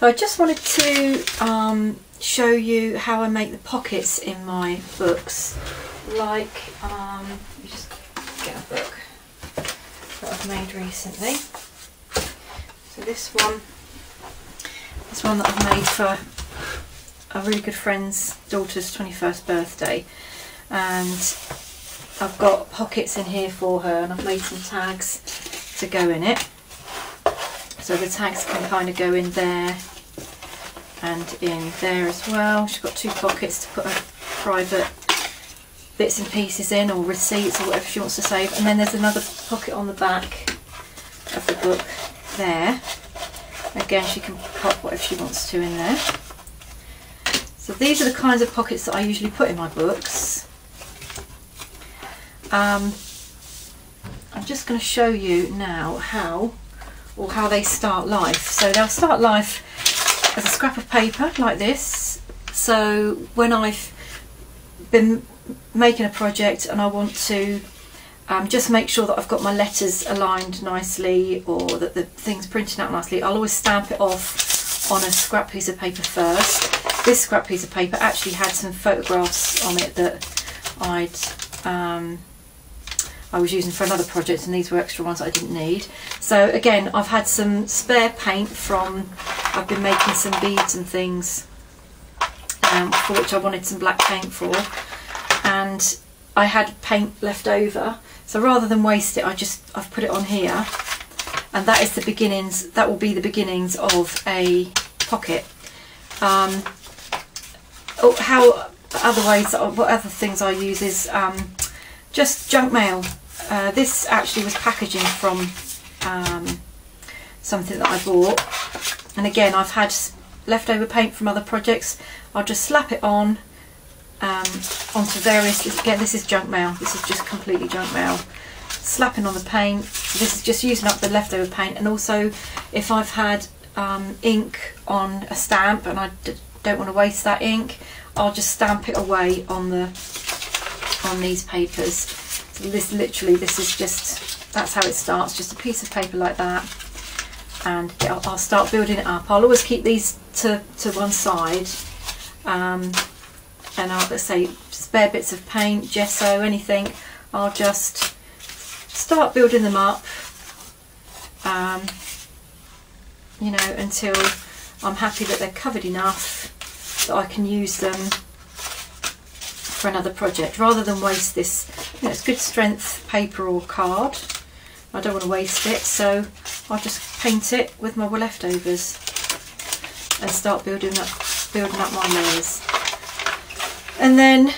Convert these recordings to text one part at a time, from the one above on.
So I just wanted to um, show you how I make the pockets in my books. Like, um, let me just get a book that I've made recently. So this one, this one that I've made for a really good friend's daughter's 21st birthday. And I've got pockets in here for her and I've made some tags to go in it. So the tags can kind of go in there and in there as well. She's got two pockets to put her private bits and pieces in or receipts or whatever she wants to save. And then there's another pocket on the back of the book there. Again, she can pop whatever she wants to in there. So these are the kinds of pockets that I usually put in my books. Um, I'm just going to show you now how or how they start life. So they'll start life as a scrap of paper like this. So when I've been making a project and I want to um, just make sure that I've got my letters aligned nicely or that the thing's printed out nicely, I'll always stamp it off on a scrap piece of paper first. This scrap piece of paper actually had some photographs on it that I'd um, I was using for another project and these were extra ones I didn't need. So again, I've had some spare paint from, I've been making some beads and things um, for which I wanted some black paint for. And I had paint left over. So rather than waste it, I just, I've put it on here. And that is the beginnings, that will be the beginnings of a pocket. Um, oh, how other ways, what other things I use is um, just junk mail. Uh, this actually was packaging from um, something that I bought. And again, I've had leftover paint from other projects. I'll just slap it on um, onto various, again this is junk mail, this is just completely junk mail. Slapping on the paint, this is just using up the leftover paint and also if I've had um, ink on a stamp and I d don't want to waste that ink, I'll just stamp it away on the on these papers. So this literally, this is just, that's how it starts, just a piece of paper like that. And I'll, I'll start building it up. I'll always keep these to, to one side. Um, and I'll let's say spare bits of paint, gesso, anything. I'll just start building them up. Um, you know, until I'm happy that they're covered enough that I can use them for another project rather than waste this you know, it's good strength paper or card I don't want to waste it so I'll just paint it with my leftovers and start building up building up my layers and then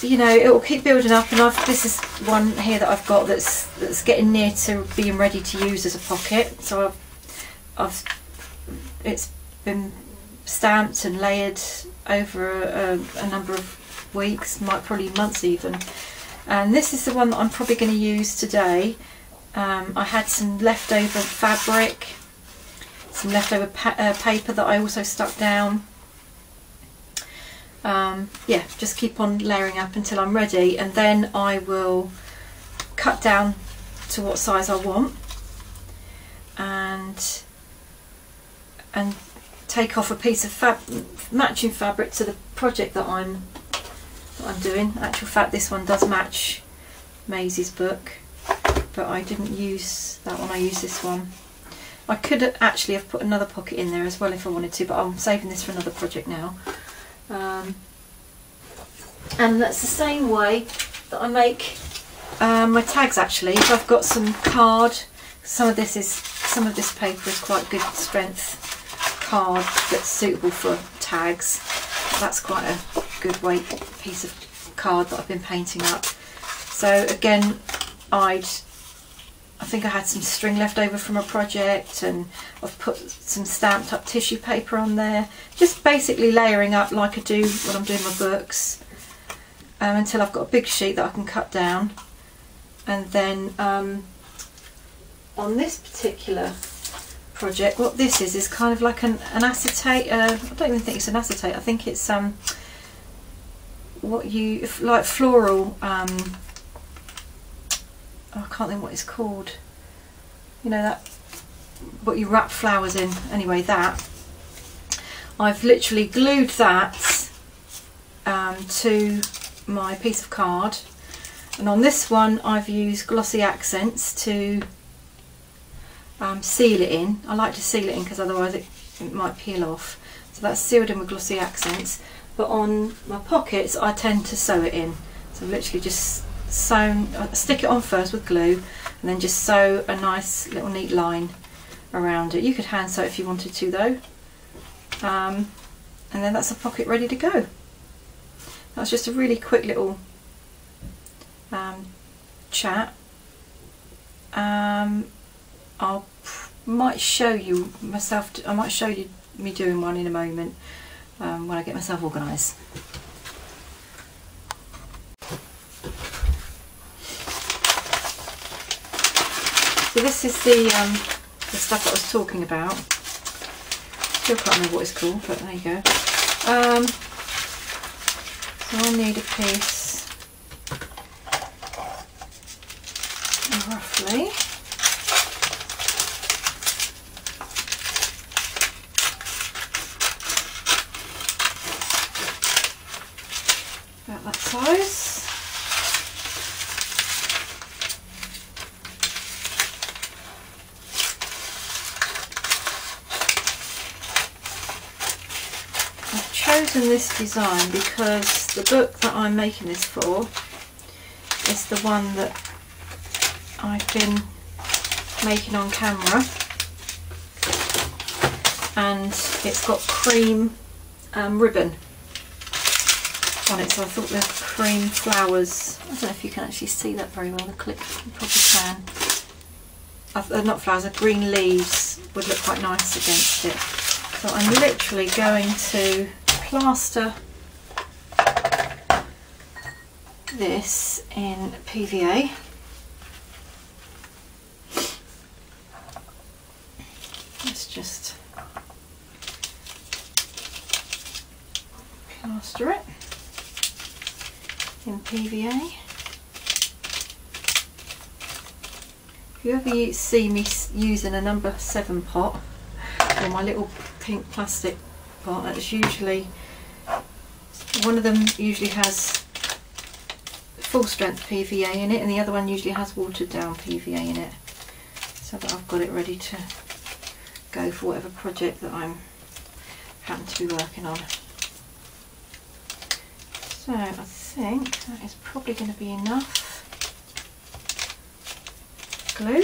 you know it will keep building up and I've this is one here that I've got that's that's getting near to being ready to use as a pocket so I've I've it's been stamped and layered over a, a, number of weeks, might probably months even. And this is the one that I'm probably going to use today. Um, I had some leftover fabric, some leftover pa uh, paper that I also stuck down. Um, yeah, just keep on layering up until I'm ready and then I will cut down to what size I want and and take off a piece of fab matching fabric to the project that I'm that I'm doing. Actual fact this one does match Maisie's book but I didn't use that one, I used this one. I could actually have put another pocket in there as well if I wanted to but I'm saving this for another project now. Um, and that's the same way that I make um, my tags actually. If I've got some card, some of this is some of this paper is quite good strength card that's suitable for tags. That's quite a good weight piece of card that I've been painting up. So again, I'd I think I had some string left over from a project and I've put some stamped up tissue paper on there. Just basically layering up like I do when I'm doing my books um, until I've got a big sheet that I can cut down. And then um, on this particular project. What this is is kind of like an, an acetate. Uh, I don't even think it's an acetate. I think it's um what you like floral. Um, oh, I can't think what it's called. You know that what you wrap flowers in. Anyway, that I've literally glued that um, to my piece of card and on this one I've used glossy accents to um, seal it in. I like to seal it in because otherwise it, it might peel off. So that's sealed in with glossy accents. But on my pockets I tend to sew it in. So I've literally just sewn, uh, stick it on first with glue and then just sew a nice little neat line around it. You could hand sew if you wanted to though. Um, and then that's a pocket ready to go. That's just a really quick little um, chat. Um, I might show you myself. I might show you me doing one in a moment um, when I get myself organised. So this is the um, the stuff that I was talking about. Still can't remember what it's called, but there you go. Um, so I need a piece roughly. About that size. I've chosen this design because the book that I'm making this for is the one that I've been making on camera. And it's got cream um, ribbon on it. So I thought the cream flowers, I don't know if you can actually see that very well, the clip you probably can. Uh, not flowers, green leaves. Would look quite nice against it. So I'm literally going to plaster this in PVA. Let's just plaster it in PVA. If you ever see me using a number 7 pot or my little pink plastic pot, that's usually, one of them usually has full strength PVA in it and the other one usually has watered down PVA in it so that I've got it ready to go for whatever project that I'm happen to be working on. So I think that is probably going to be enough glue.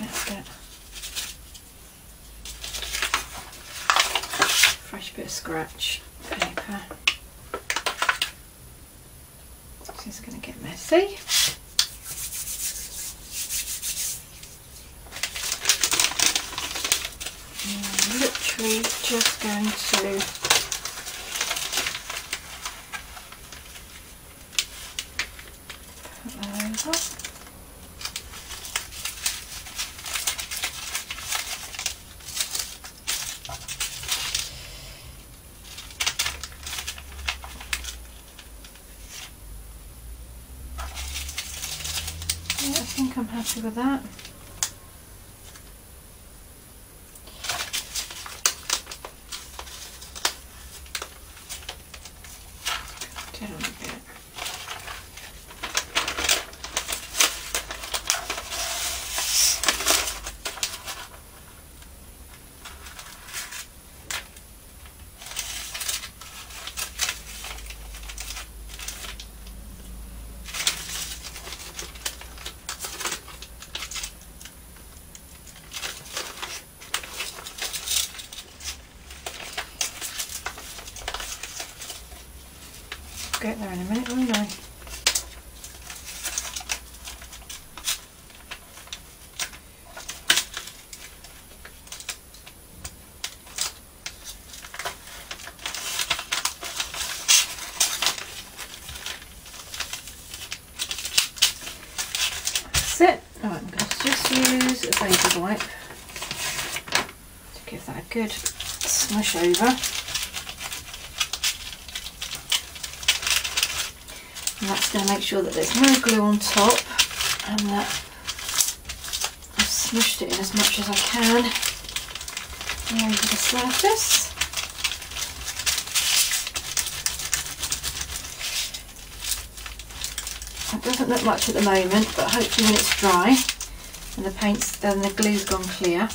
Let's get fresh bit of scratch paper. This is going to get messy. I'm literally just going to put that over. Yeah, I think I'm happy with that. down a bit. Get there in a minute, won't I? That's it. Alright, I'm going just use a baby wipe to give that a good smush over. And that's going to make sure that there's no glue on top and that I've smushed it in as much as I can over the surface. It doesn't look much at the moment, but hopefully when it's dry and the paint's and the glue's gone clear,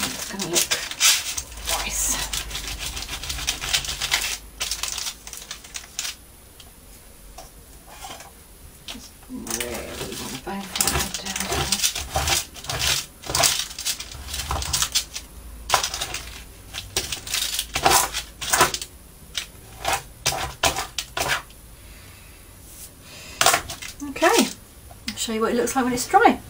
it's going to look nice. Just really want to bang that down. Okay, I'll show you what it looks like when it's dry.